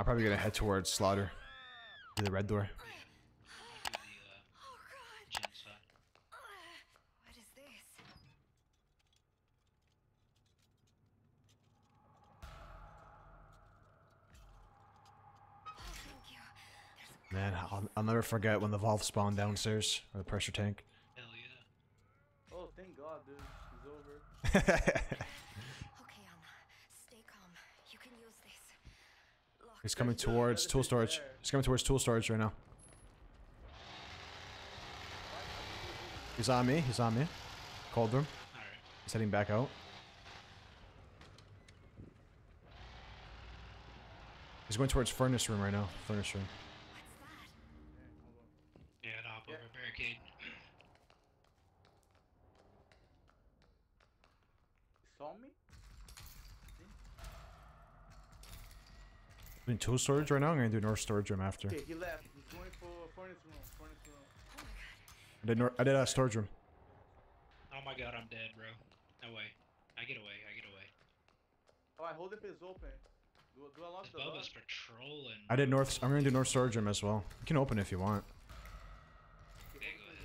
I'm probably gonna head towards Slaughter. To the red door. Do the uh, Oh god. gen side. What is this? Oh, thank you. There's Man, I'll, I'll never forget when the valve spawned downstairs, or the pressure tank. Hell yeah. Oh, thank God, dude. It's over. Okay, Ana. Stay calm. You can use this. Lock He's coming towards tool storage. there. He's coming towards tool storage right now. He's on me. He's on me. Cold room. Alright. He's heading back out. He's going towards furnace room right now. Furnace room. What's that? Okay, hold on. Yeah, I'd hop Yeah. over barricade. He saw me? Doing tool storage right now. I'm gonna do north storage room after. Okay, he left. He's going for furnace room. Furnace room. Oh my god. I did nor- I did a storage room. Oh my god, I'm dead, bro. No way. I get away, I get away. Alright, hold it is open. Do, do I lock This the Bubba's door? patrolling. I did north. I'm gonna do north storage room as well. You can open if you want. Okay, go ahead.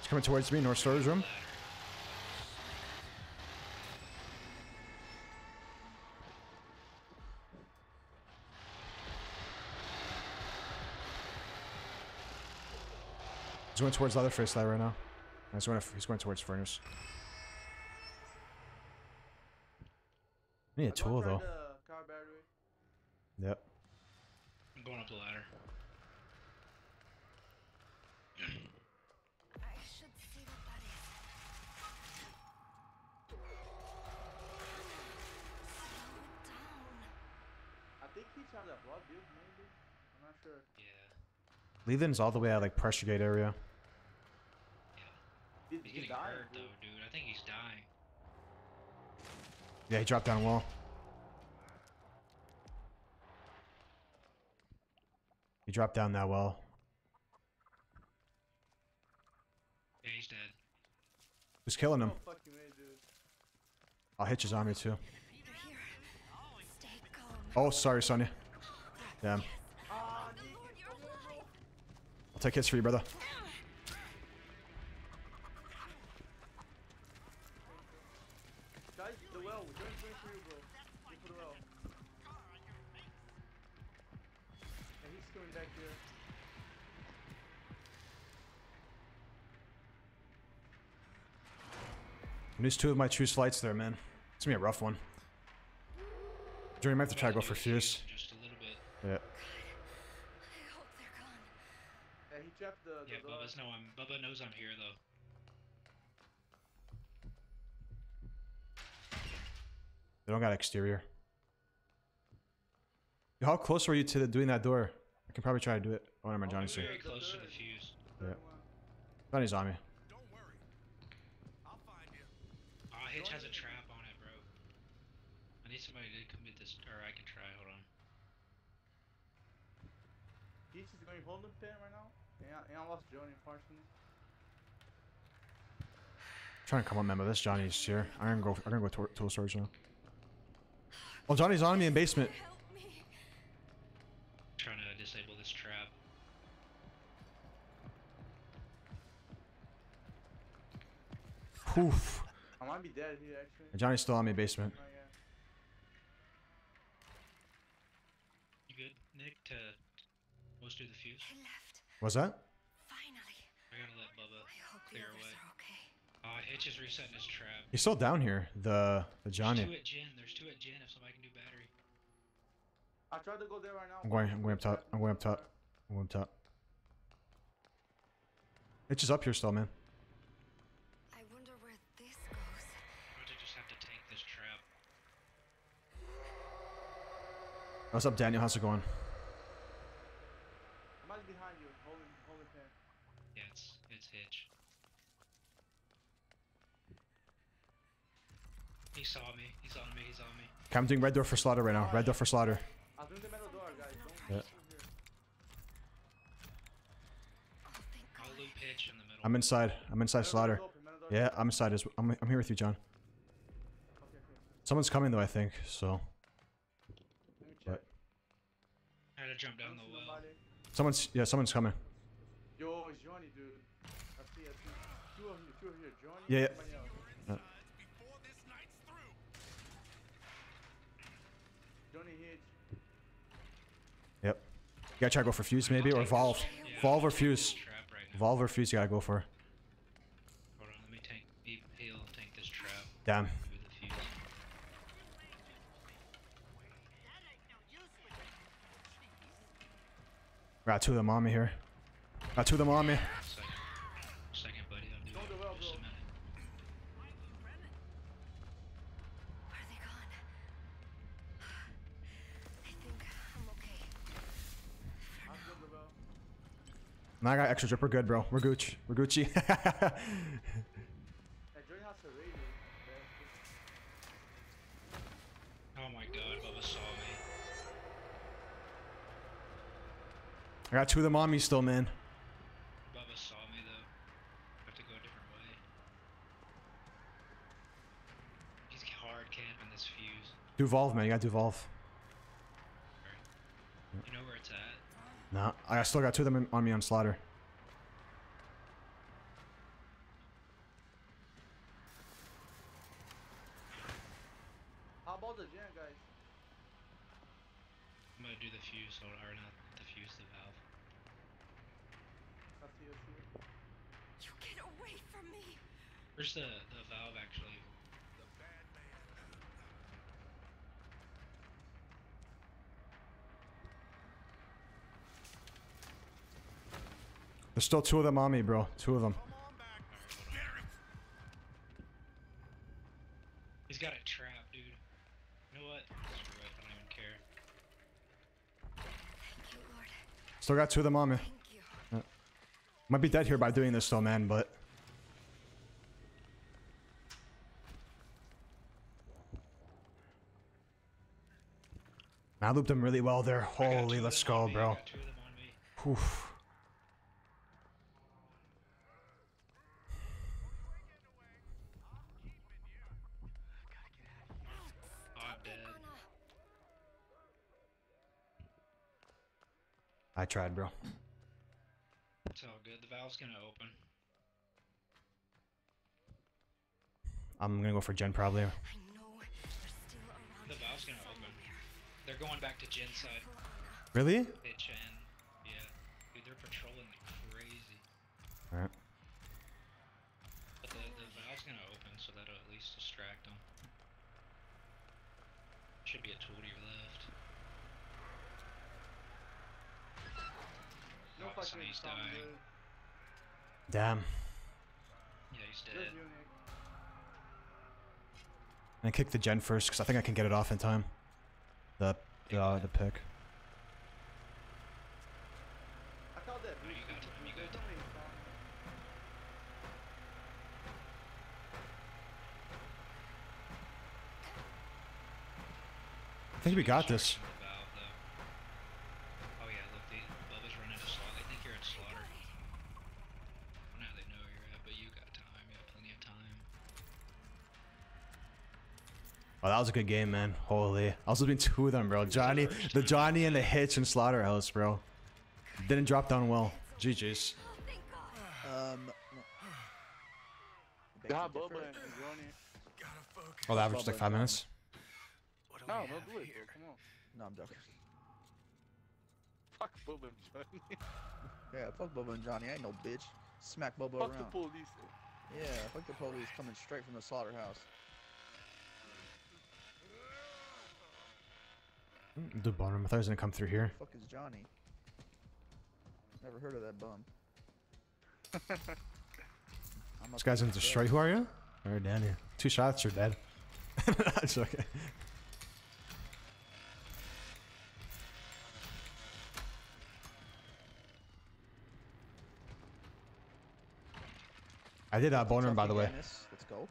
He's coming towards me. North storage room. He's going towards the other face there right now. He's going. He's going towards furnace. I need a tool though. the car battery. Yep. I'm going up the ladder. I should see what that is. Slow it down. I think he's trying to blood build, maybe. I'm not sure. Yeah. Leland's all the way out like pressure gate area. Yeah. Did He's getting die? hurt though, dude. I think he's dying. Yeah, he dropped down a wall. He dropped down that well. Yeah, he's dead. Who's killing him? Oh, fucking way, dude. I'll hit his on me too. They're here. Stay calm. Oh, sorry, Sonya. Damn. Nick. Lord, you're alive. I'll take hits for you, brother. Lose two of my true flights there, man. It's gonna be a rough one. Journey might have to try to go for fuse. Just a little bit. Yeah. I hope they're gone. Yeah, he trapped the. the Yeah, door. Bubba's know I'm Bubba knows I'm here though. They don't got exterior. How close were you to the, doing that door? I can probably try to do it. Oh, never mind, Johnny's Very here. close to the fuse. Yeah. Johnny's on me. Hitch has a trap on it, bro. I need somebody to commit this, or I can try. Hold on. He's just going holding pin right now. And I, and I lost Johnny, unfortunately. trying to come on, member. This Johnny's here. I'm gonna go. I'm gonna go to tool storage now. Oh, Johnny's on me in basement. Help me. trying to disable this trap. Poof. I might be dead here, actually. Johnny's still on me basement. Oh, yeah. You good, Nick? To let's do the fuse. He left. Was that? Finally. I gotta let Bubba I hope the clear away. are okay. Oh, Hitch is resetting his trap. He's still down here. The the There's two Johnny. at Gen. There's two at Gen. If somebody can do battery. I tried to go there right now. I'm going. I'm going up top. I'm going up top. I'm going up top. It's just up here still, man. What's up, Daniel? How's it going? I might be behind you, holding, holding pin. Yeah, it's it's Hitch. He saw me. He's on me. He's on me. Okay, I'm doing red door for slaughter right now. Red door for slaughter. I was doing the metal door, guys. Don't Yeah. shoot here. Thank I'll God. loop Hitch in the middle. I'm inside. I'm inside Metal slaughter. open, Yeah. I'm inside. I'm, I'm here with you, John. Someone's coming though, I think. So Let me check. What? I had to jump down the well. nobody. someone's yeah, someone's coming. Yo, it's Johnny, dude. I see, I see. Two of you, two of you. Johnny. Yeah, yeah. Somebody else. Sides before this night's through. Johnny Hitch. Yep. You gotta try to go for fuse maybe or I'll take valve. this- yeah, valve or fuse. this right now. valve or fuse you gotta go for. Hold on, let me tank. He, he'll tank this trap Damn. with the fuse. Got two of them on me here. Got two of them on me. Now I got extra drip. We're good, bro. We're Gucci. We're Gucci. Hey, Johnny has a radio. Oh my god, Bubba saw me. I got two of them on me still, man. Bubba saw me though. I have to go a different way. He's hard camping this fuse. Do valve, man. You gotta do valve. You know where it's at? Nah, I still got two of them on me on slaughter. How about the gen, guys? I'm gonna do the fuse, hold or not the fuse, the valve. I see, I see. You get away from me! Where's the, the valve actually? The bad man. There's still two of them on me, bro. Two of them. Come on back. Get him. He's got a trap, dude. You know what? Screw it, I don't even care. Thank you, Lord. Still got two of them on me. Might be dead here by doing this though, man, but. I looped them really well there. I got two Holy, let's go, bro. got two of them on me. Oof. I'm dead. Ana. I tried, bro. It's all good. The valve's gonna open. I'm gonna go for Gen probably. Going back to Jen's side. Really? Pitch in. Yeah. Dude, they're patrolling like crazy. Alright. But the, the valve's gonna open, so that'll at least distract them. Should be a tool to your left. No Oh, fucking Sonny's sound dying. Damn. Yeah, he's Just dead. you, Nick. I kick the Gen first because I think I can get it off in time. The uh, the pick. I think we got this. Distracting the valve, though. Oh yeah, look, the Bubba's running to slaughter. They think you're at slaughter. Well, now they know where you're at, but you got time. You got plenty of time. Oh, that was a good game, man. Holy. I was between two of them, bro. Johnny, the Johnny and the Hitch and Slaughterhouse, bro. Didn't drop down well. GG's. Oh, thank God. Um. Yeah, Basic Bubba different. and Johnny. Gotta focus. Oh, the average like five minutes. What No, no, have do it. here? Come on. No, I'm joking. Fuck Bubba and Johnny. Yeah, fuck Bubba and Johnny. I ain't no bitch. Smack Bubba Fuck the around. police. Yeah, fuck the police coming straight from the slaughterhouse. The bottom. I thought he was gonna come through here. Fuck is Johnny? Never heard of that bum. I'm This guy's in destroy. Who are you? Alright, Danny. Two shots, you're dead. it's okay. I did uh, boner him, by the way. Let's go.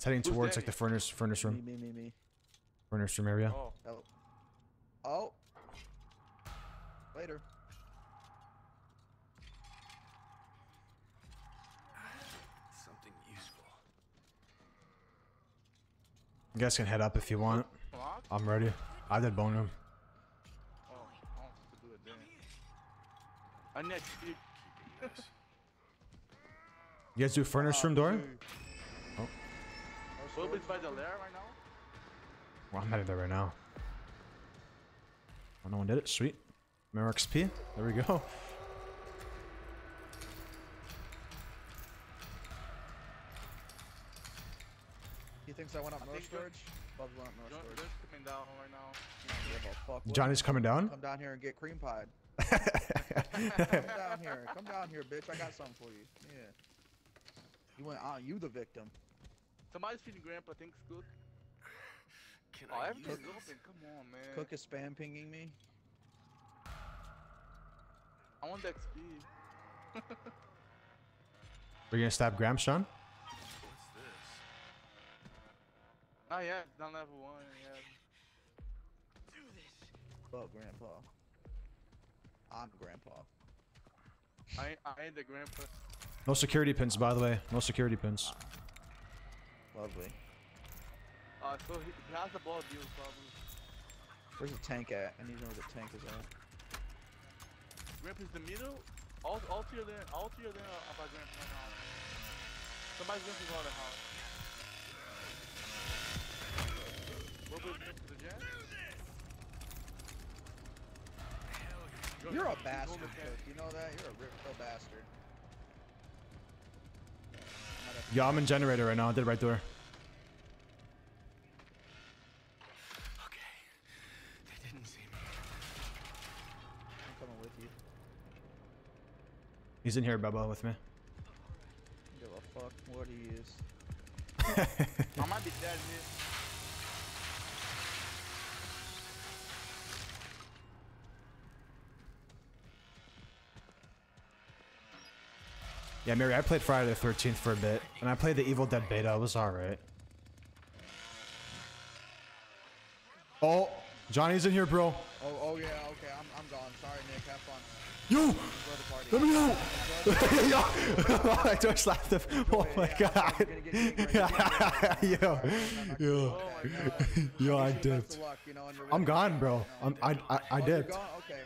It's heading Who's towards like the furnace furnace room. me, me, me. Furnace room area. Oh. Oh. Oh. Later. Something useful. You guys can head up if you want. Block? I'm ready. I did bone room. Oh, I want to do it then. I need to You guys do furnace room door? Oh. Will be by the lair right now? Well, I'm headed there right now. Oh, no one did it. Sweet. Mirror XP. There we go. He thinks I went up I north storage. Bubs went up north John, storage. John's coming down right now. Give fuck what? Johnny's coming down. Come down here and get cream pied. Come down here. Come down here, bitch. I got something for you. Yeah. You went on. You the victim. Somebody's feeding Grandpa. Thinks good. Can Oh, I everything's use open. Come on, man. Cook is spam pinging me. I want the XP. We're gonna stab Gramps, Sean? What's this? Not yet. It's not level one yet. Fuck grandpa. I'm grandpa. I I ain't the Grandpa. No security pins, by the way. No security pins. Lovely. Uh, so he, he has the ball deal probably. Where's the tank at? I need to know where the tank is at. Grandpa's the middle. All, all three of them, all three of them are by Grandpa right. Somebody's going to go to the house. What was the gen? You're a bastard, Cook. You know that? You're a real bastard. Yeah, I'm in generator right now. I did right there. Okay. They didn't see me. I'm coming with you. He's in here, Bubba, with me. Give a fuck what he is. I might be dead here. Yeah, Mary, I played Friday the 13th for a bit, and I played the Evil Dead beta. It was alright. Oh, Johnny's in here, bro. Oh, oh yeah, okay. I'm, I'm gone. Sorry, Nick. Have fun. Yo, Enjoy the party. let me out. I just slapped him. Oh my god. you're gonna right yo, yo, Oh yo, I you dipped. of luck, you know, and you're I'm gone, bro. I'm, I, I, I Oh, dipped.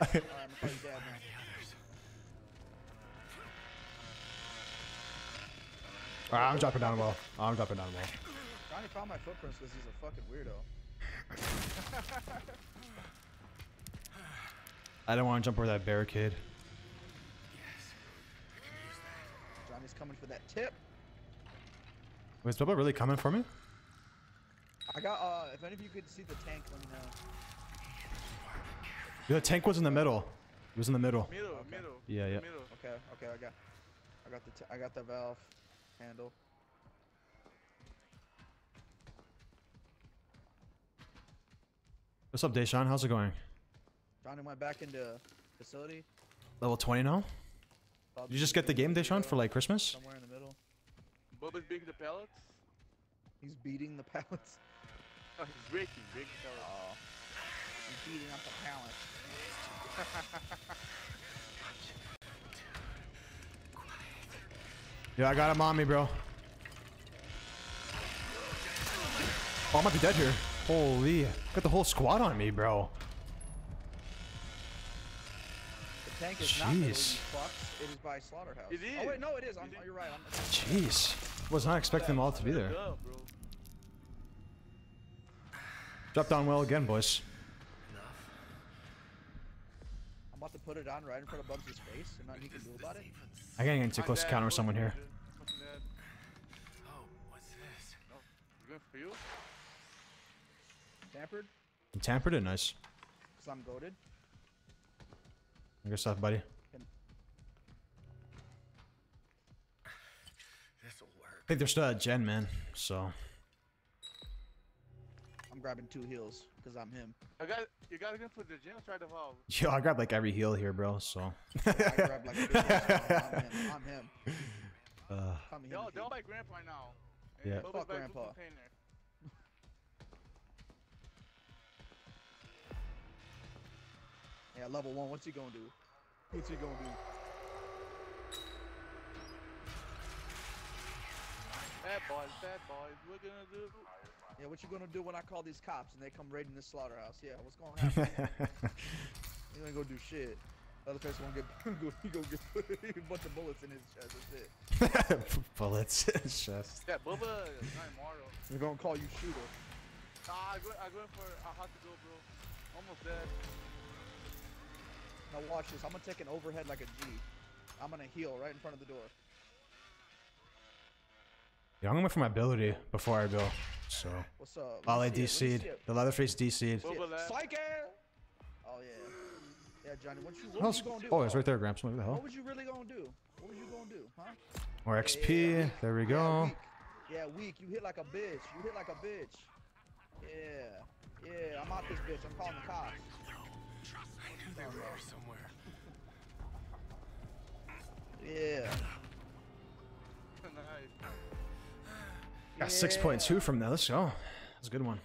Okay. Alright, I'm gonna call you dad now. Alright, I'm dropping down well. I'm dropping down well. Johnny found my footprints because he's a fucking weirdo. I don't want to jump over that barricade. Johnny's coming for that tip. Wait, is Bubba really coming for me? I got, uh, if any of you could see the tank, let me know. Yeah, the tank was in the middle. It was in the middle. Middle, Okay. middle. Yeah, yeah. Middle. Okay, okay, I got, I got the, t- I got the valve handle. What's up, Deshaun? How's it going? Johnny went back into facility. Level 20 now? Bubs Did you just get the game, Deshaun, for like Christmas? somewhere in the middle. Bubba's breaking the pellets. He's beating the pallets. Oh, he's breaking, breaking pellets. Oh, he's beating up the pallets. Yeah, I got him on me, bro. Oh, I might be dead here. Holy. Got the whole squad on me, bro. The tank is not middle, you Jeez. fucks. It is by slaughterhouse. It Oh wait, no, it is. I'm, It is. you're right. I'm, Jeez. Was not expecting them all to be there. Duh, bro. Drop down well again, boys. I'm about to put it on right in front of Bubs' face, and nothing he can do about it. I can't get too close to dad counter was someone here. good. Fucking dad. Oh, what's this? Good for you. Tampered? You tampered it? Nice. Because I'm goaded. Good stuff, buddy. This'll work. I think they're still at Gen, man. So. I'm grabbing two heals, because I'm him. I got, you gotta go for the gym. Try the valve. Yo, I grabbed like every heal here, bro. So. I grab like 50 heals, so I'm him. I'm him. uh, Call me They're, all- him. they're all by grandpa right now. And Yeah. Fuck by Grandpa. Yeah, level one. What's he gonna do? What's he gonna do? Bad boys, bad boys. We're gonna do. Yeah, what you gonna do when I call these cops and they come raiding this slaughterhouse? Yeah, what's gonna happen? you ain't gonna do shit. Other person gonna get go, he gonna get a bunch of bullets in his chest. That's it. Bullets in his chest. Yeah, Bubba, not Mario. They're gonna call you shooter. Nah, I go, I go in for, I have to go, bro. Almost dead. Now watch this. I'm gonna take an overhead like a G. I'm gonna heal right in front of the door. Yeah, I'm going for my ability before I go. So. What's up? All I Let me see it, let me DC'd. The Leatherface DC'd. See it. Bubba left. Psyche! Oh yeah. Yeah, Johnny. What you? What Oh, was you gonna do? oh, it's right there, Gramps. What the What hell? was you really gonna do? What was you gonna do, huh? More Yeah, XP. There we Yeah, go. weak. Yeah, weak. You hit like a bitch. You hit like a bitch. Yeah. Yeah, I'm out this bitch. I'm calling the cops. I knew they were here somewhere. Got 6.2 from that. Let's go. Oh, that's a good one.